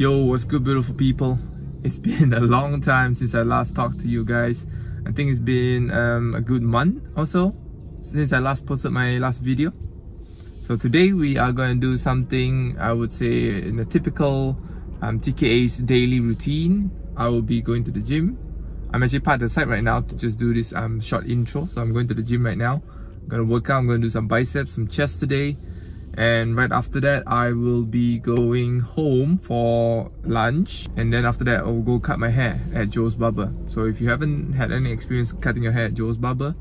Yo, what's good beautiful people? It's been a long time since I last talked to you guys. I think it's been um, a good month or so since I last posted my last video. So today we are going to do something I would say in a typical um, TKA's daily routine. I will be going to the gym. I'm actually part of the site right now to just do this um, short intro. So I'm going to the gym right now. I'm going to work out, I'm going to do some biceps, some chest today and right after that I will be going home for lunch. And then after that I'll go cut my hair at Joe's Barber. So if you haven't had any experience cutting your hair at Joe's Barber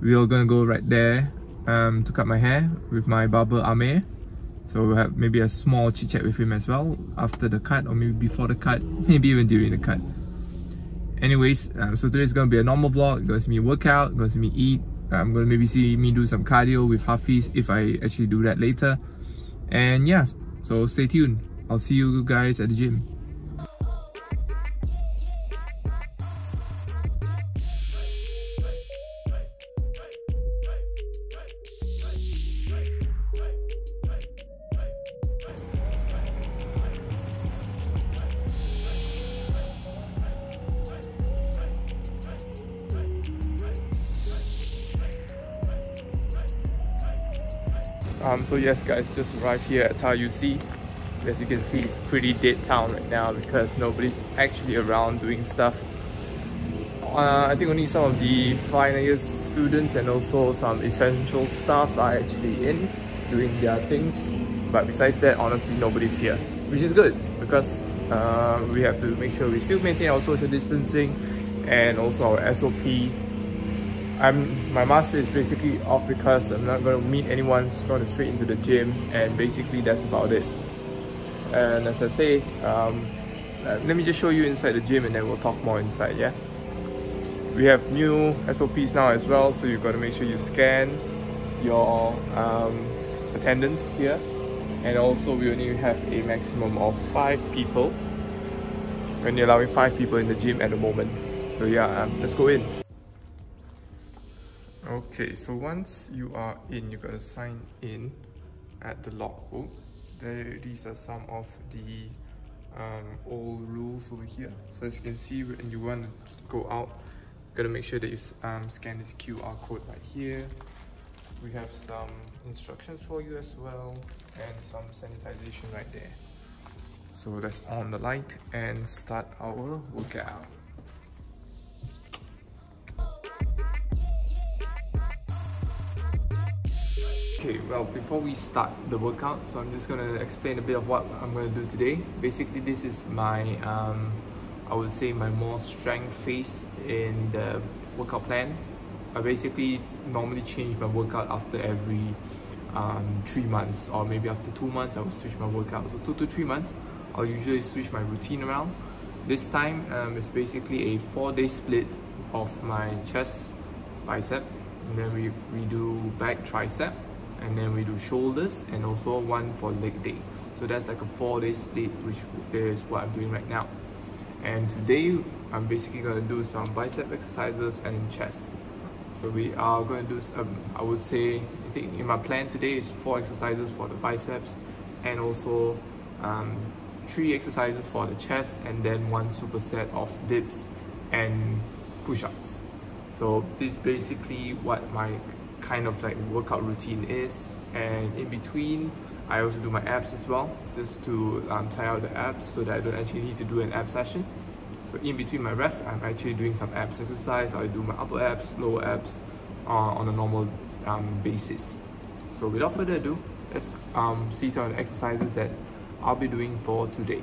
we're gonna go right there um, to cut my hair with my barber Ameer. So we'll have maybe a small chit chat with him as well after the cut or maybe before the cut maybe even during the cut. Anyways um, so today's gonna be a normal vlog. Gonna see me work out gonna see me eat I'm gonna maybe see me do some cardio with Hafiz if I actually do that later. And yeah, so stay tuned. I'll see you guys at the gym. Um, so yes guys, just arrived here at TARUC. As you can see, it's pretty dead town right now because nobody's actually around doing stuff. Uh, I think only some of the final students and also some essential staffs are actually in doing their things. But besides that, honestly, nobody's here, which is good because uh, we have to make sure we still maintain our social distancing and also our SOP I'm my master is basically off because I'm not going to meet anyone, just going straight into the gym and basically that's about it. And as I say, um, uh, let me just show you inside the gym and then we'll talk more inside, yeah? We have new SOPs now as well, so you've got to make sure you scan your um, attendance here. And also we only have a maximum of 5 people. We're only allowing 5 people in the gym at the moment. So yeah, um, let's go in. Okay, so once you are in, you gotta sign in at the logbook. There, these are some of the um, old rules over here. So as you can see, when you want to go out, gotta make sure that you um, scan this QR code right here. We have some instructions for you as well, and some sanitization right there. So let's on the light and start our workout. Okay, well, before we start the workout, so I'm just gonna explain a bit of what I'm gonna do today. Basically, this is my, um, I would say my more strength phase in the workout plan. I basically normally change my workout after every um, three months or maybe after two months I will switch my workout. So two to three months, I'll usually switch my routine around. This time um, it's basically a four day split of my chest, bicep, and then we, we do back tricep, and then we do shoulders and also one for leg day. So that's like a four day split which is what I'm doing right now. And today I'm basically going to do some bicep exercises and chest. So we are going to do um, I would say I think in my plan today is four exercises for the biceps and also um, three exercises for the chest and then one superset of dips and push-ups. So this is basically what my kind of like workout routine is. And in between I also do my abs as well just to um, tire out the abs so that I don't actually need to do an ab session. So in between my rest I'm actually doing some abs exercise. I do my upper abs lower abs uh, on a normal um, basis. So without further ado let's um, see some exercises that I'll be doing for today.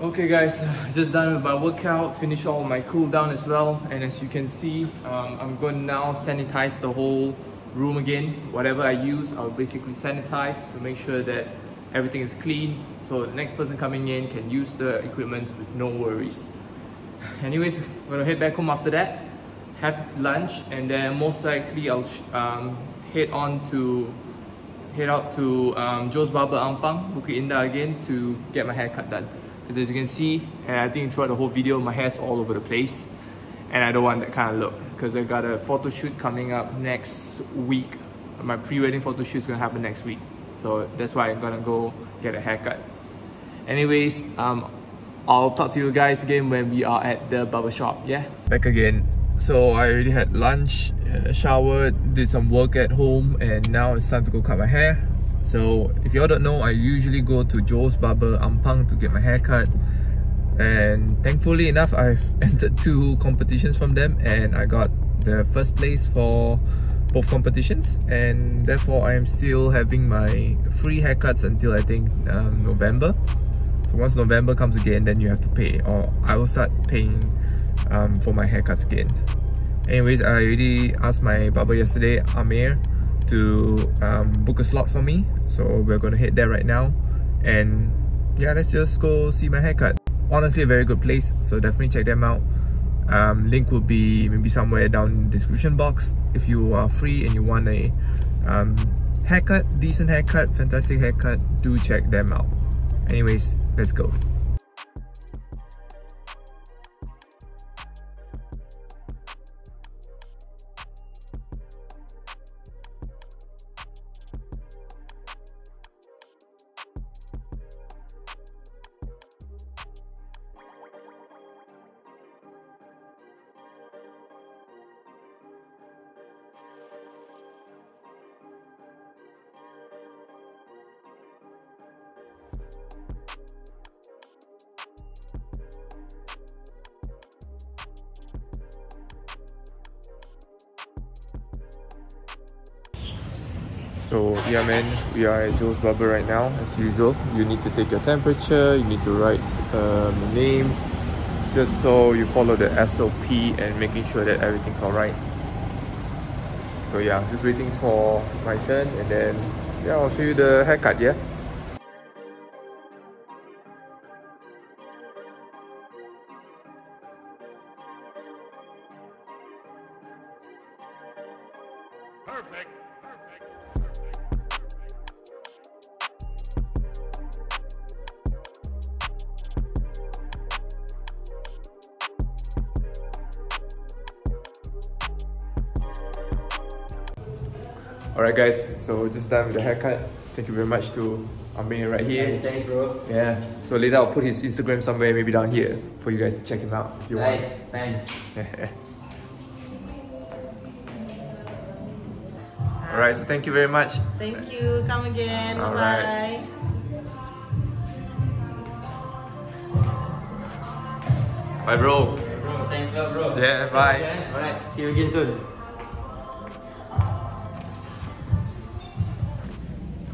Okay guys, just done with my workout, finished all my cool down as well and as you can see, um, I'm going to now sanitize the whole room again. Whatever I use, I'll basically sanitize to make sure that everything is clean so the next person coming in can use the equipment with no worries. Anyways, I'm going to head back home after that, have lunch and then most likely I'll um, head on to head out to um, Joe's Barber Ampang, Bukit Indah again to get my haircut done. As you can see, and I think throughout the whole video, my hair's all over the place. And I don't want that kind of look. Because I got a photo shoot coming up next week. My pre-wedding photo shoot is gonna happen next week. So that's why I'm gonna go get a haircut. Anyways, um, I'll talk to you guys again when we are at the barber shop, yeah? Back again. So I already had lunch, uh, showered, did some work at home, and now it's time to go cut my hair. So if you all don't know, I usually go to Joe's Barber Ampang to get my haircut. And thankfully enough, I've entered two competitions from them and I got the first place for both competitions and therefore I am still having my free haircuts until I think um, November. So once November comes again, then you have to pay or I will start paying um, for my haircuts again. Anyways, I already asked my barber yesterday, Ameer, to um, book a slot for me. So we're gonna head there right now. And yeah let's just go see my haircut. Honestly a very good place so definitely check them out. Um, link will be maybe somewhere down in the description box if you are free and you want a um, haircut decent haircut fantastic haircut do check them out. Anyways let's go So yeah man, we are at Joe's Barber right now as usual. You need to take your temperature, you need to write um, names just so you follow the SOP and making sure that everything's alright. So yeah, just waiting for my turn and then yeah, I'll show you the haircut, yeah? Perfect. Alright guys, so just done with the haircut. Thank you very much to Ameer right here. Thanks bro. Yeah, so later I'll put his Instagram somewhere, maybe down here, for you guys to check him out if you right. want. Thanks. Alright, so thank you very much. Thank you. Come again. All Bye. right. Bye bro. Bro, thanks a lot bro. Yeah, bye. Alright, see you again soon.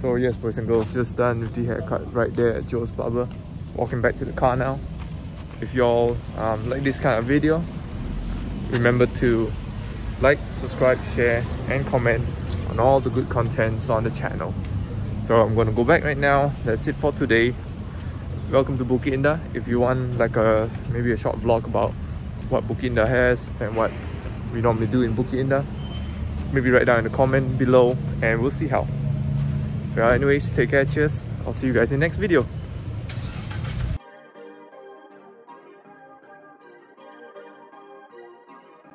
So yes, boys and girls, just done with the haircut right there at Joe's Barber. Walking back to the car now. If y'all um, like this kind of video, remember to like, subscribe, share, and comment on all the good contents on the channel. So I'm gonna go back right now. That's it for today. Welcome to Bukit Indah. If you want like a maybe a short vlog about what Bukit Indah has and what we normally do in Bukit Indah, maybe write down in the comment below and we'll see how. Well, anyways, take care, cheers. I'll see you guys in the next video.